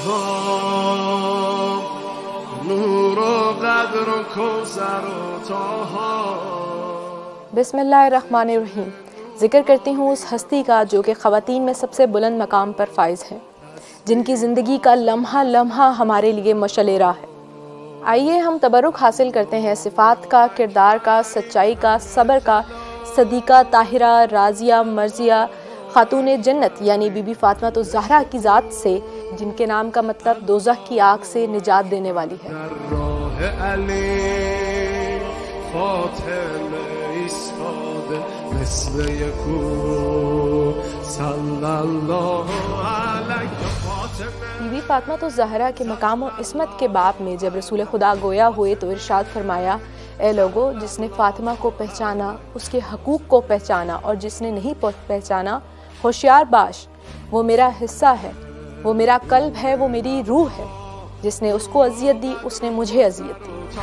بسم اللہ الرحمن الرحیم۔ ذکر کرتی ہوں اس ہستی کا جو کہ خواتین میں سب سے بلند مقام پر فائز ہے، جن کی زندگی کا لمحہ لمحہ ہمارے لیے مشل راہ ہے۔ آئیے ہم تبرک حاصل کرتے ہیں صفات کا، کردار کا، سچائی کا، صبر کا، صدیقہ، طاہرہ، راضیہ، مرضیہ خاتون جنت یعنی بی بی فاطمہ تو زہرہ کی ذات سے جن کے نام کا مطلب دوزخ کی آگ سے نجات دینے والی ہے۔ بی بی فاطمہ تو زہرہ کے مقام و عصمت کے باپ میں جب رسول خدا گویا ہوئے تو ارشاد فرمایا اے لوگو جس نے فاطمہ کو پہچانا اس کے حقوق کو پہچانا اور جس نے نہیں پہچانا ہوشیار باش وہ میرا حصہ ہے وہ میرا قلب ہے وہ میری روح ہے۔ جس نے اس کو اذیت دی اس نے مجھے اذیت دی۔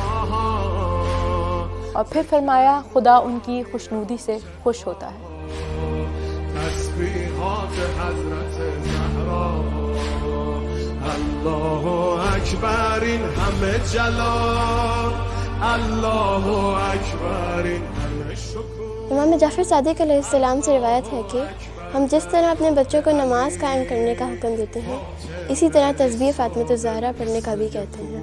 اور پھر فرمایا خدا ان کی خوشنودی سے خوش ہوتا ہے۔ امام جعفر صادق علیہ السلام سے روایت ہے کہ ہم جس طرح اپنے بچوں کو نماز قائم کرنے کا حکم دیتے ہیں، اسی طرح تصویر فاطمۃ الزہرا پڑھنے کا بھی کہتے ہیں۔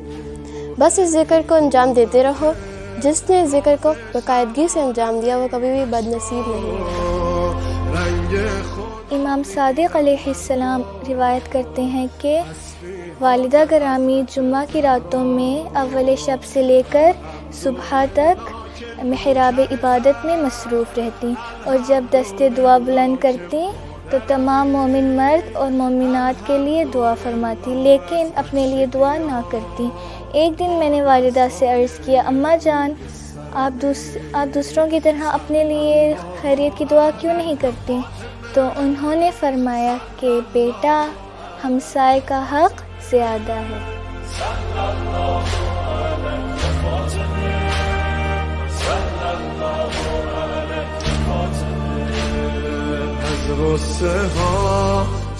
بس اس ذکر کو انجام دیتے رہو۔ جس نے اس ذکر کو باقاعدگی سے انجام دیا، وہ کبھی بھی بد نصیب نہیں۔ امام صادق علیہ السلام روایت کرتے ہیں کہ والدہ گرامی جمعہ کی راتوں میں اول شب سے لے کر صبح تک محراب عبادت میں مصروف رہتی اور جب دست دعا بلند کرتی تو تمام مومن مرد اور مومنات کے لیے دعا فرماتی لیکن اپنے لیے دعا نہ کرتی ایک دن میں نے والدہ سے عرض کیا، اماں جان، آپ دوس، آپ دوسروں کی طرح اپنے لیے خیریت کی دعا کیوں نہیں کرتی تو انہوں نے فرمایا کہ، بیٹا ہمسائے کا حق زیادہ ہے۔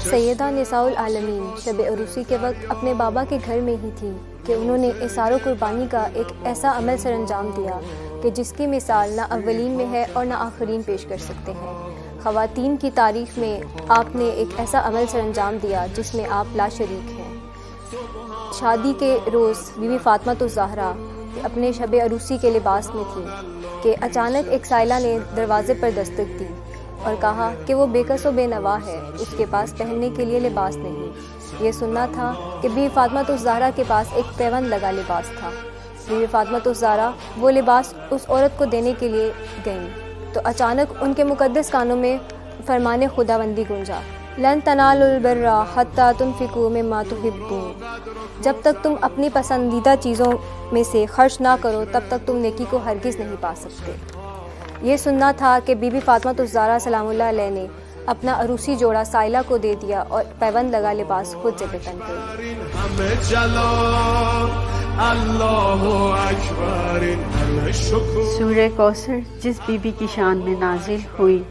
سیدہ نساء العالمین، شب عروسی کے وقت اپنے بابا کے گھر میں ہی تھی کہ انہوں نے اثار و قربانی کا ایک ایسا عمل سر انجام دیا کہ جس کی مثال نہ اولین میں ہے اور نہ آخرین پیش کر سکتے ہیں۔ خواتین کی تاریخ میں آپ نے ایک ایسا عمل سر انجام دیا جس میں آپ لا شریک ہیں۔ شادی کے روز بی بی فاطمہ تو زہرا اپنے شب عروسی کے لباس میں تھی کہ اچانک ایک سائلہ نے دروازے پر دستک دی۔ اور کہا کہ وہ بے کس و بے نوا ہے، اس کے پاس پہننے کے لیے لباس نہیں۔ یہ سننا تھا کہ بی فاطمہ تو زہرا کے پاس ایک پیون لگا لباس تھا۔ بی فاطمہ تو زہرا وہ لباس اس عورت کو دینے کے لیے گئیں۔ تو اچانک ان کے مقدس کانوں میں فرمان خدا بندی گنجا لن تنال البرا حتیٰ تم فکو میں تحبون۔ جب تک تم اپنی پسندیدہ چیزوں میں سے خرچ نہ کرو، تب تک تم نیکی کو ہرگز نہیں پا سکتے۔ یہ سننا تھا کہ بی بی فاطمہ تزارہ سلام اللہ علیہ نے اپنا عروسی جوڑا سائلہ کو دے دیا اور پیوند لگا لباس خود پہن گئی سورہ کوثر جس بی بی کی شان میں نازل ہوئی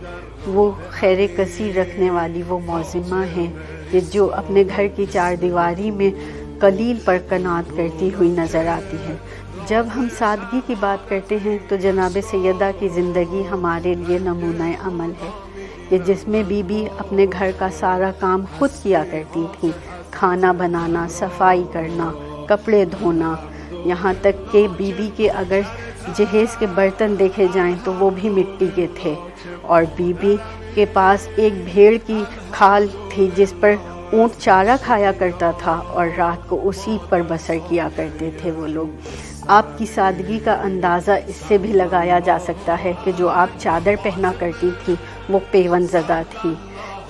وہ خیر کثیر رکھنے والی وہ موزمہ ہیں کہ جو اپنے گھر کی چار دیواری میں قلیل پر کنات کرتی ہوئی نظر آتی ہے جب ہم سادگی کی بات کرتے ہیں تو جناب سیدہ کی زندگی ہمارے لیے نمونہ عمل ہے۔ کہ جس میں بی بی اپنے گھر کا سارا کام خود کیا کرتی تھیں کھانا بنانا، صفائی کرنا، کپڑے دھونا۔ یہاں تک کہ بی بی کے اگر جہیز کے برتن دیکھے جائیں تو وہ بھی مٹی کے تھے۔ اور بی بی کے پاس ایک بھیڑ کی کھال تھی جس پر اونٹ چارہ کھایا کرتا تھا اور رات کو اسی پر بسر کیا کرتے تھے وہ لوگ۔ آپ کی سادگی کا اندازہ اس سے بھی لگایا جا سکتا ہے کہ جو آپ چادر پہنا کرتی تھی وہ پیون زدہ تھی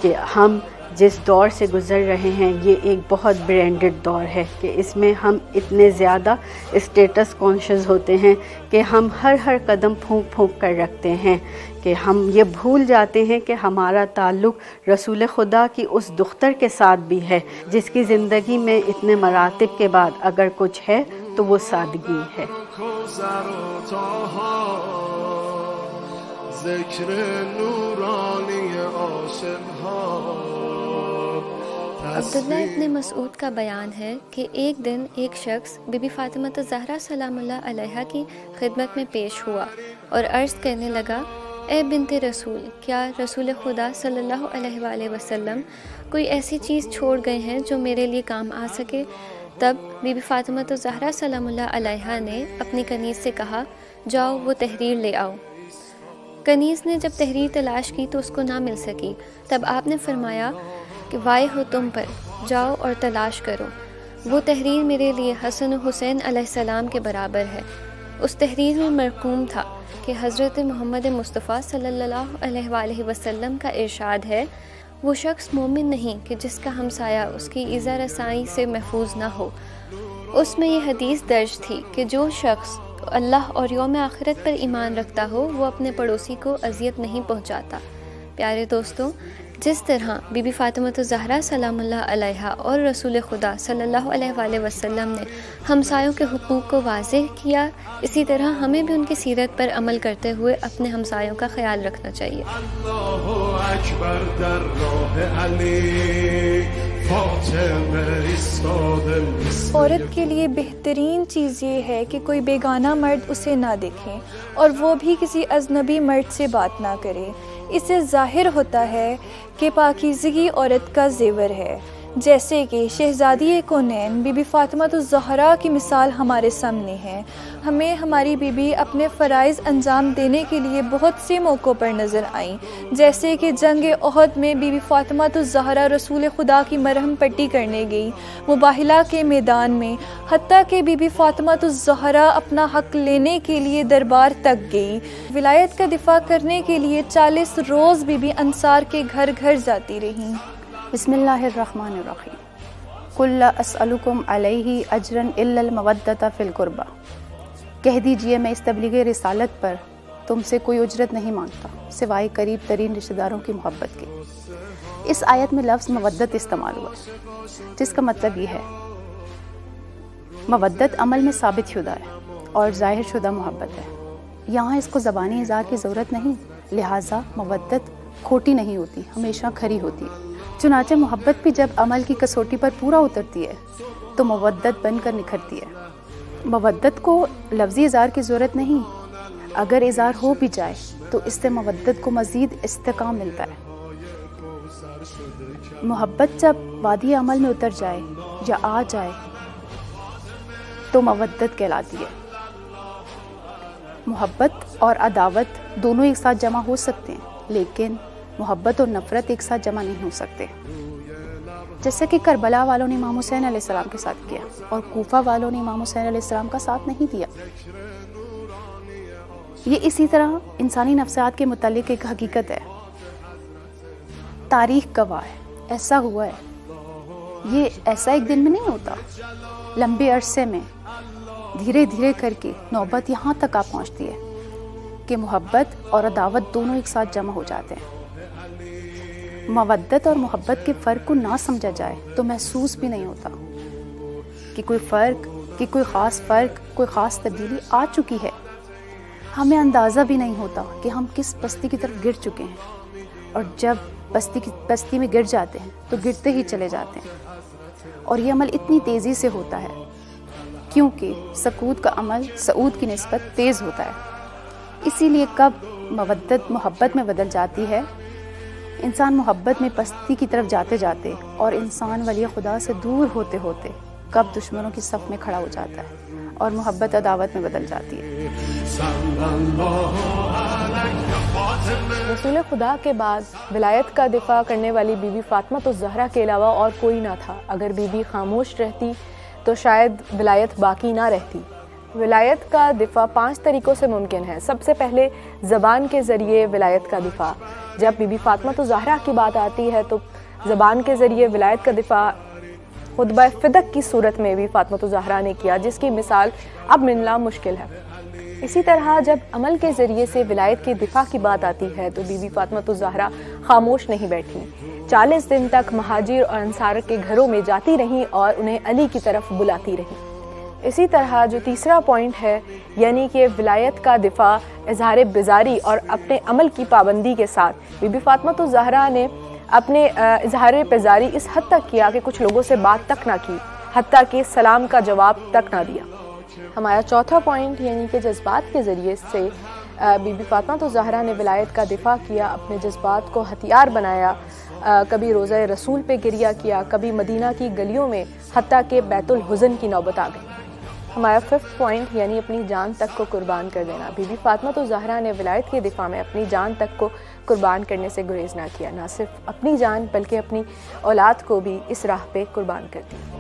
کہ ہم جس دور سے گزر رہے ہیں، یہ ایک بہت برینڈڈ دور ہے کہ اس میں ہم اتنے زیادہ اسٹیٹس کانشیس ہوتے ہیں کہ ہم ہر ہر قدم پھونک پھونک کر رکھتے ہیں کہ ہم یہ بھول جاتے ہیں کہ ہمارا تعلق رسول خدا کی اس دختر کے ساتھ بھی ہے، جس کی زندگی میں اتنے مراتب کے بعد اگر کچھ ہے تو وہ سادگی ہے۔ ذکر نورانی عبداللہ ابن مسعود کا بیان ہے کہ ایک دن ایک شخص بی بی فاطمہ زہرا سلام اللہ علیہ کی خدمت میں پیش ہوا اور عرض کرنے لگا اے بنت رسول کیا رسول خدا صلی اللہ علیہ وآلہ وسلم کوئی ایسی چیز چھوڑ گئے ہیں جو میرے لیے کام آ سکے؟ تب بی بی فاطمہ زہرا سلام اللہ علیہ نے اپنی کنیز سے کہا، جاؤ وہ تحریر لے آؤ۔ کنیز نے جب تحریر تلاش کی تو اس کو نہ مل سکی۔ تب آپ نے فرمایا کہ وائے ہو تم پر، جاؤ اور تلاش کرو۔ وہ تحریر میرے لیے حسن و حسین علیہ السلام کے برابر ہے۔ اس تحریر میں مرکوم تھا کہ حضرت محمد مصطفیٰ صلی اللہ علیہ وآلہ وسلم کا ارشاد ہے وہ شخص مومن نہیں کہ جس کا ہمسایہ اس کی ایزا رسائی سے محفوظ نہ ہو۔ اس میں یہ حدیث درج تھی کہ جو شخص اللہ اور یوم آخرت پر ایمان رکھتا ہو، وہ اپنے پڑوسی کو اذیت نہیں پہنچاتا۔ پیارے دوستوں جس طرح بی بی فاطمہ زہرا سلام اللہ علیہ اور رسول خدا صلی اللہ علیہ وآلہ وسلم نے ہمسایوں کے حقوق کو واضح کیا اسی طرح ہمیں بھی ان کی سیرت پر عمل کرتے ہوئے اپنے ہمسایوں کا خیال رکھنا چاہیے۔ عورت کے لیے بہترین چیز یہ ہے کہ کوئی بیگانہ مرد اسے نہ دیکھیں اور وہ بھی کسی اجنبی مرد سے بات نہ کرے۔ اس سے ظاہر ہوتا ہے کہ پاکیزگی عورت کا زیور ہے۔ جیسے کہ شہزادی کونین، بی بی فاطمہ الزہرا کی مثال ہمارے سامنے ہے۔ ہمیں ہماری بی بی اپنے فرائض انجام دینے کے لیے بہت سے موقعوں پر نظر آئیں۔ جیسے کہ جنگ عہد میں بی بی فاطمہ الزہرا رسول خدا کی مرہم پٹی کرنے گئی۔ مباحلہ کے میدان میں، حتیٰ کہ بی بی فاطمہ الزہرا اپنا حق لینے کے لیے دربار تک گئی۔ ولایت کا دفاع کرنے کے لیے چالیس روز بی بی انصار کے گھر گھر جاتی رہیں بسم اللہ الرحمن الرحیم کل اسألکم علیہ اجرن الا المودت فی القربہ کہہ دیجیے میں اس تبلیغ رسالت پر تم سے کوئی اجرت نہیں مانگتا سوائے قریب ترین رشتہ داروں کی محبت کے اس آیت میں لفظ مودت استعمال ہوا جس کا مطلب یہ ہے مودت عمل میں ثابت شدہ ہے اور ظاہر شدہ محبت ہے یہاں اس کو زبانی اظہار کی ضرورت نہیں لہٰذا مودت کھوٹی نہیں ہوتی ہمیشہ کھری ہوتی ہے چنانچہ محبت بھی جب عمل کی کسوٹی پر پورا اترتی ہے، تو مودت بن کر نکھرتی ہے۔ مودت کو لفظی اظہار کی ضرورت نہیں۔ اگر اظہار ہو بھی جائے، تو اس سے مودت کو مزید استحکام ملتا ہے۔ محبت جب وادی عمل میں اتر جائے یا آ جائے، تو مودت کہلاتی ہے۔ محبت اور عداوت دونوں ایک ساتھ جمع ہو سکتے ہیں، لیکن محبت اور نفرت ایک ساتھ جمع نہیں ہو سکتے۔ جیسے کہ کربلا والوں نے امام حسین علیہ السلام کے ساتھ کیا اور کوفہ والوں نے امام حسین علیہ السلام کا ساتھ نہیں دیا۔ یہ اسی طرح انسانی نفسیات کے متعلق ایک حقیقت ہے۔ تاریخ گواہ ہے، ایسا ہوا ہے۔ یہ ایسا ایک دن میں نہیں ہوتا۔ لمبے عرصے میں دھیرے دھیرے کر کے نوبت یہاں تک آ پہنچتی ہے کہ محبت اور عداوت دونوں ایک ساتھ جمع ہو جاتے ہیں۔ مودت اور محبت کے فرق کو نہ سمجھا جائے تو محسوس بھی نہیں ہوتا کہ کوئی فرق، کہ کوئی خاص فرق، کوئی خاص تبدیلی آ چکی ہے۔ ہمیں اندازہ بھی نہیں ہوتا کہ ہم کس بستی کی طرف گر چکے ہیں۔ اور جب بستی کی، بستی میں گر جاتے ہیں تو گرتے ہی چلے جاتے ہیں۔ اور یہ عمل اتنی تیزی سے ہوتا ہے، کیونکہ سکوت کا عمل سعود کی نسبت تیز ہوتا ہے۔ اسی لیے کب مودت، محبت میں بدل جاتی ہے انسان محبت میں پستی کی طرف جاتے جاتے اور انسان ولی خدا سے دور ہوتے ہوتے کب دشمنوں کی صف میں کھڑا ہو جاتا ہے اور محبت عداوت میں بدل جاتی ہے۔ رسول خدا کے بعد ولایت کا دفاع کرنے والی بی بی فاطمہ تو زہرا کے علاوہ اور کوئی نہ تھا۔ اگر بی بی خاموش رہتی تو شاید ولایت باقی نہ رہتی۔ ولایت کا دفاع پانچ طریقوں سے ممکن ہے۔ سب سے پہلے زبان کے ذریعے ولایت کا دفاع۔ جب بی بی فاطمہ تو زہرا کی بات آتی ہے تو زبان کے ذریعے ولایت کا دفاع خطبہ فدق کی صورت میں بھی فاطمہ تو زہرا نے کیا، جس کی مثال اب ملنا مشکل ہے۔ اسی طرح جب عمل کے ذریعے سے ولایت کے دفاع کی بات آتی ہے تو بی بی فاطمہ تو زہرا خاموش نہیں بیٹھی۔ چالیس دن تک مہاجر اور انصار کے گھروں میں جاتی رہیں اور انہیں علی کی طرف بلاتی رہیں اسی طرح جو تیسرا پوائنٹ ہے یعنی کہ ولایت کا دفاع، اظہار بزاری اور اپنے عمل کی پابندی کے ساتھ۔ بی بی فاطمہ تو زہرا نے اپنے اظہار پیزاری اس حد تک کیا کہ کچھ لوگوں سے بات تک نہ کی، حتیٰ کہ سلام کا جواب تک نہ دیا۔ ہمارا چوتھا پوائنٹ یعنی کہ جذبات کے ذریعے سے بی بی فاطمہ تو زہرہ نے ولایت کا دفاع کیا، اپنے جذبات کو ہتھیار بنایا کبھی روزہ رسول پہ گریہ کیا، کبھی مدینہ کی گلیوں میں، حتیٰ کہ بیت الحزن کی نوبت آ گئی۔ ہمارا ففتھ پوائنٹ یعنی اپنی جان تک کو قربان کر دینا۔ بی بی فاطمہ تو زہرہ نے ولایت کے دفاع میں اپنی جان تک کو قربان کرنے سے گریز نہ کیا، نہ صرف اپنی جان بلکہ اپنی اولاد کو بھی اس راہ پہ قربان کر دی